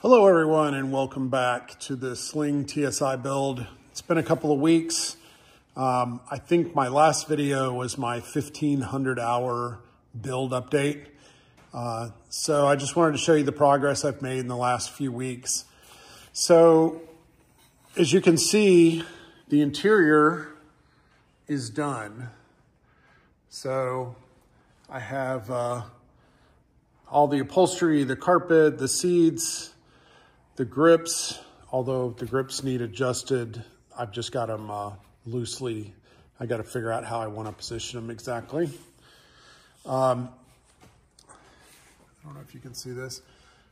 Hello everyone and welcome back to the Sling TSI build. It's been a couple of weeks. Um, I think my last video was my 1500 hour build update. Uh, so I just wanted to show you the progress I've made in the last few weeks. So as you can see, the interior is done. So I have uh, all the upholstery, the carpet, the seats, the grips, although the grips need adjusted, I've just got them uh, loosely. I got to figure out how I want to position them exactly. Um, I don't know if you can see this.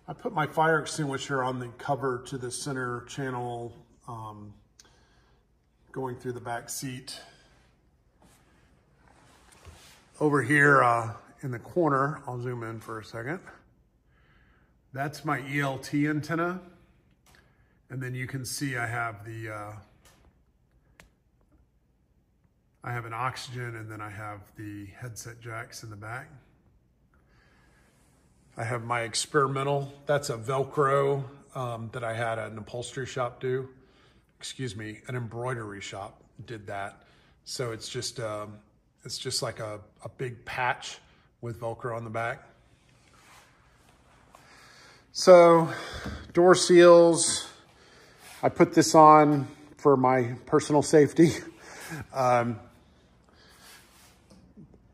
I put my fire extinguisher on the cover to the center channel um, going through the back seat. Over here uh, in the corner, I'll zoom in for a second. That's my ELT antenna. And then you can see I have the, uh, I have an oxygen and then I have the headset jacks in the back. I have my experimental, that's a Velcro um, that I had an upholstery shop do. Excuse me, an embroidery shop did that. So it's just, um, it's just like a, a big patch with Velcro on the back. So door seals, I put this on for my personal safety. Um,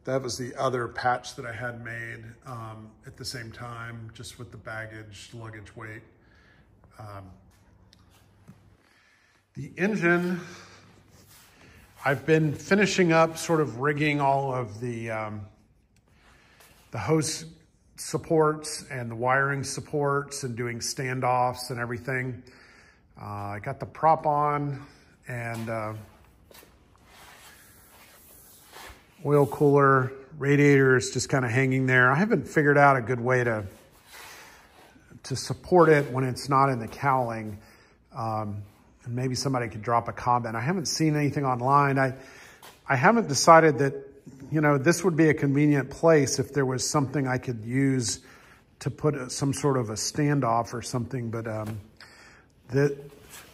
that was the other patch that I had made um, at the same time, just with the baggage, luggage weight. Um, the engine, I've been finishing up sort of rigging all of the, um, the hose supports and the wiring supports and doing standoffs and everything. Uh, I got the prop on and uh, oil cooler, radiator is just kind of hanging there. I haven't figured out a good way to to support it when it's not in the cowling. Um, and maybe somebody could drop a comment. I haven't seen anything online. I, I haven't decided that, you know, this would be a convenient place if there was something I could use to put a, some sort of a standoff or something. But um, the,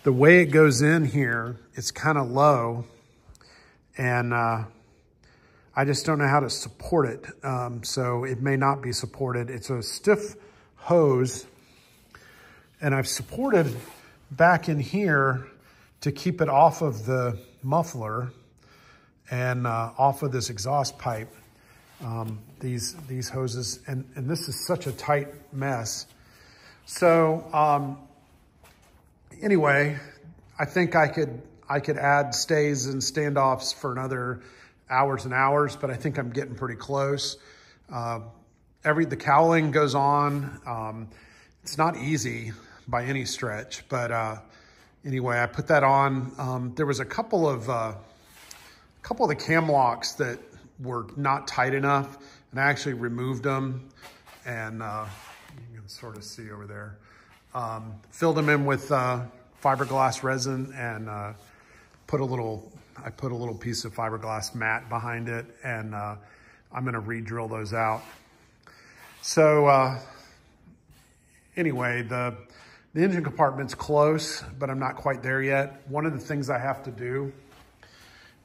the way it goes in here, it's kind of low. And uh, I just don't know how to support it. Um, so it may not be supported. It's a stiff hose. And I've supported back in here to keep it off of the muffler and uh, off of this exhaust pipe. Um, these these hoses, and, and this is such a tight mess. So um, anyway, I think I could I could add stays and standoffs for another hours and hours, but I think I'm getting pretty close. Uh, every the cowling goes on. Um, it's not easy by any stretch, but uh, anyway, I put that on. Um, there was a couple of uh, couple of the cam locks that were not tight enough, and I actually removed them, and uh, you can sort of see over there. Um, filled them in with uh, fiberglass resin and uh, put a little, I put a little piece of fiberglass mat behind it and uh, I'm gonna re-drill those out. So uh, anyway, the, the engine compartment's close, but I'm not quite there yet. One of the things I have to do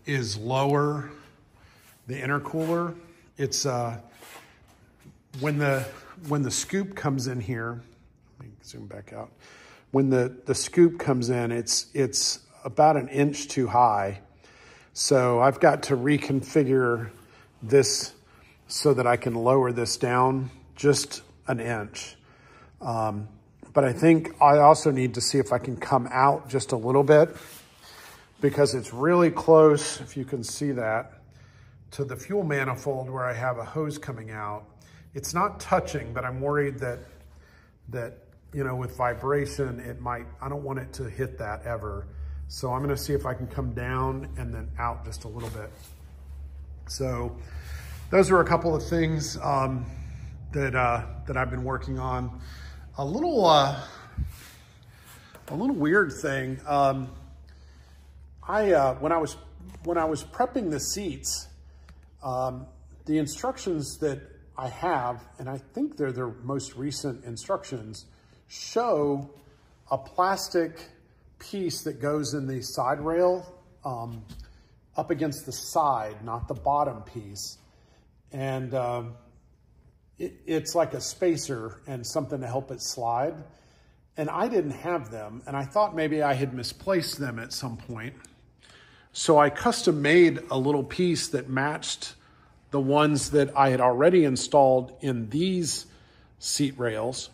is lower the intercooler. It's uh, when the when the scoop comes in here, zoom back out. When the, the scoop comes in, it's, it's about an inch too high. So I've got to reconfigure this so that I can lower this down just an inch. Um, but I think I also need to see if I can come out just a little bit because it's really close, if you can see that, to the fuel manifold where I have a hose coming out. It's not touching, but I'm worried that, that you know, with vibration, it might, I don't want it to hit that ever. So I'm gonna see if I can come down and then out just a little bit. So those are a couple of things um, that, uh, that I've been working on. A little, uh, a little weird thing. Um, I, uh, when I was, when I was prepping the seats, um, the instructions that I have, and I think they're the most recent instructions, show a plastic piece that goes in the side rail um, up against the side, not the bottom piece. And um, it, it's like a spacer and something to help it slide. And I didn't have them, and I thought maybe I had misplaced them at some point. So I custom made a little piece that matched the ones that I had already installed in these seat rails.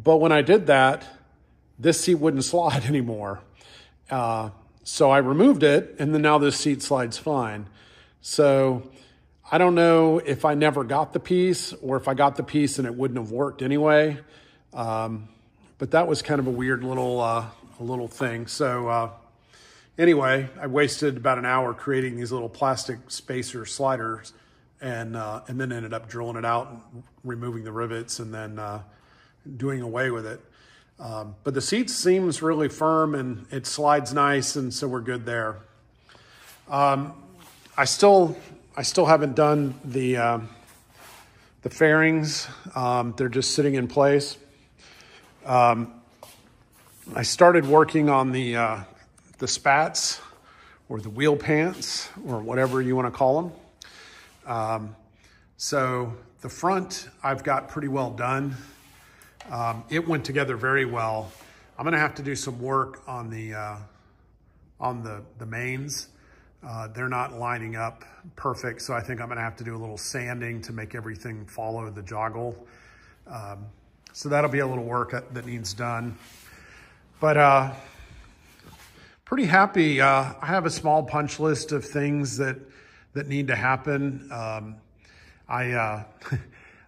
But when I did that, this seat wouldn't slide anymore. Uh, so I removed it, and then now this seat slides fine. So I don't know if I never got the piece or if I got the piece and it wouldn't have worked anyway. Um, but that was kind of a weird little, uh, little thing. So uh, anyway, I wasted about an hour creating these little plastic spacer sliders and, uh, and then ended up drilling it out and removing the rivets and then uh, doing away with it. Um, but the seat seems really firm and it slides nice, and so we're good there. Um, I still, I still haven't done the uh, the fairings. Um, they're just sitting in place. Um, I started working on the uh, the spats or the wheel pants or whatever you want to call them. Um, so the front I've got pretty well done. Um, it went together very well. I'm gonna have to do some work on the, uh, on the, the mains. Uh, they're not lining up perfect, so I think I'm gonna have to do a little sanding to make everything follow the joggle. Um, so that'll be a little work that needs done. But uh, pretty happy. Uh, I have a small punch list of things that, that need to happen. Um, I, uh,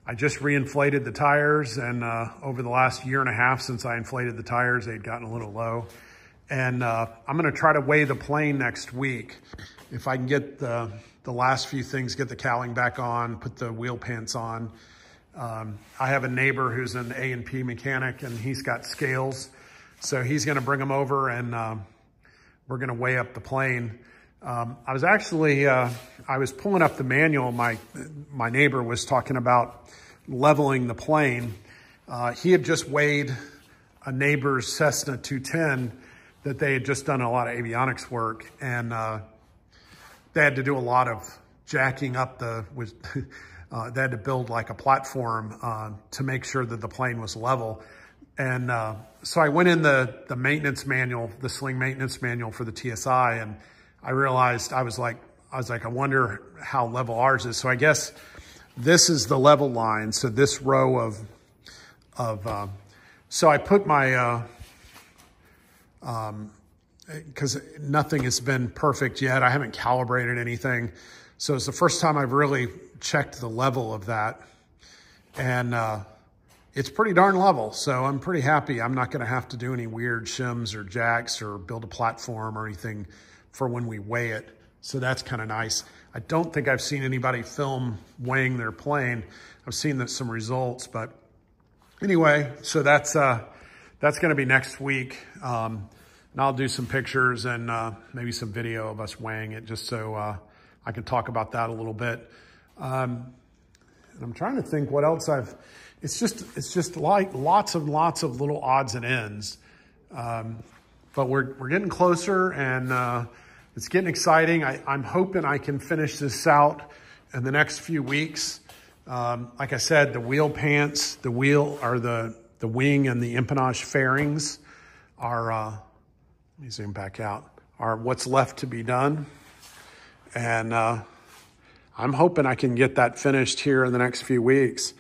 I just reinflated the tires and uh, over the last year and a half since I inflated the tires, they'd gotten a little low. And uh, I'm gonna try to weigh the plane next week. If I can get the, the last few things, get the cowling back on, put the wheel pants on. Um, I have a neighbor who's an A&P mechanic and he's got scales. So he's gonna bring them over and uh, we're gonna weigh up the plane. Um, I was actually, uh, I was pulling up the manual. My, my neighbor was talking about leveling the plane. Uh, he had just weighed a neighbor's Cessna 210 that they had just done a lot of avionics work and uh, they had to do a lot of jacking up the, was, uh, they had to build like a platform uh, to make sure that the plane was level. And uh, so I went in the, the maintenance manual, the sling maintenance manual for the TSI and I realized I was like, I was like, I wonder how level ours is. So I guess this is the level line. So this row of, of, uh, so I put my, uh, um, cause nothing has been perfect yet. I haven't calibrated anything. So it's the first time I've really checked the level of that. And, uh, it's pretty darn level. So I'm pretty happy. I'm not going to have to do any weird shims or jacks or build a platform or anything for when we weigh it. So that's kind of nice. I don't think I've seen anybody film weighing their plane. I've seen some results, but anyway, so that's uh, that's going to be next week. Um, and I'll do some pictures and uh, maybe some video of us weighing it just so uh, I can talk about that a little bit. Um, and I'm trying to think what else I've, it's just, it's just like lots and lots of little odds and ends. Um, but we're, we're getting closer and uh, it's getting exciting. I, am hoping I can finish this out in the next few weeks. Um, like I said, the wheel pants, the wheel or the, the wing and the empennage fairings are, uh, let me zoom back out, are what's left to be done. And uh, I'm hoping I can get that finished here in the next few weeks.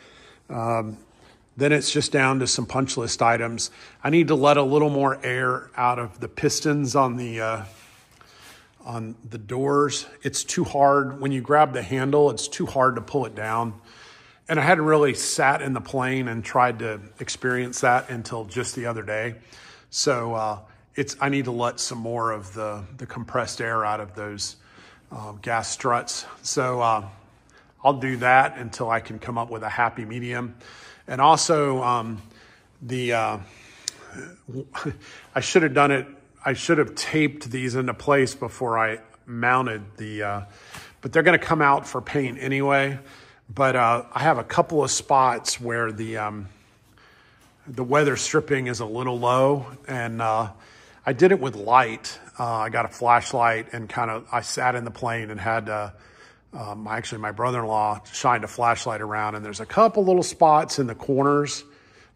Um, then it's just down to some punch list items. I need to let a little more air out of the pistons on the uh, on the doors. It's too hard when you grab the handle. It's too hard to pull it down. And I hadn't really sat in the plane and tried to experience that until just the other day. So uh, it's I need to let some more of the the compressed air out of those uh, gas struts. So uh, I'll do that until I can come up with a happy medium. And also um, the, uh, I should have done it, I should have taped these into place before I mounted the, uh, but they're gonna come out for paint anyway. But uh, I have a couple of spots where the, um, the weather stripping is a little low and uh, I did it with light. Uh, I got a flashlight and kind of, I sat in the plane and had, uh, um, actually my brother-in-law shined a flashlight around and there's a couple little spots in the corners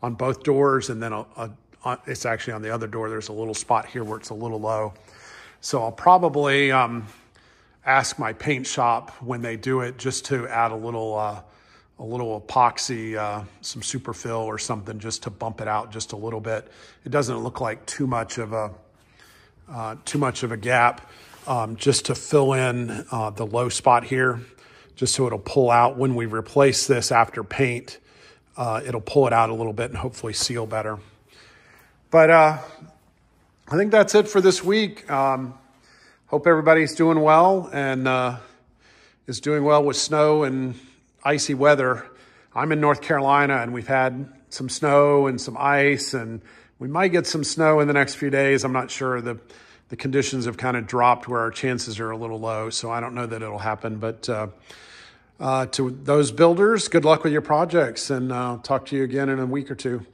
on both doors. And then a, a, it's actually on the other door. There's a little spot here where it's a little low. So I'll probably um, ask my paint shop when they do it just to add a little, uh, a little epoxy, uh, some superfill or something just to bump it out just a little bit. It doesn't look like too much of a, uh, too much of a gap, um, just to fill in uh, the low spot here, just so it'll pull out when we replace this after paint. Uh, it'll pull it out a little bit and hopefully seal better. But uh, I think that's it for this week. Um, hope everybody's doing well and uh, is doing well with snow and icy weather. I'm in North Carolina and we've had some snow and some ice and we might get some snow in the next few days. I'm not sure. The, the conditions have kind of dropped where our chances are a little low. So I don't know that it'll happen. But uh, uh, to those builders, good luck with your projects and I'll talk to you again in a week or two.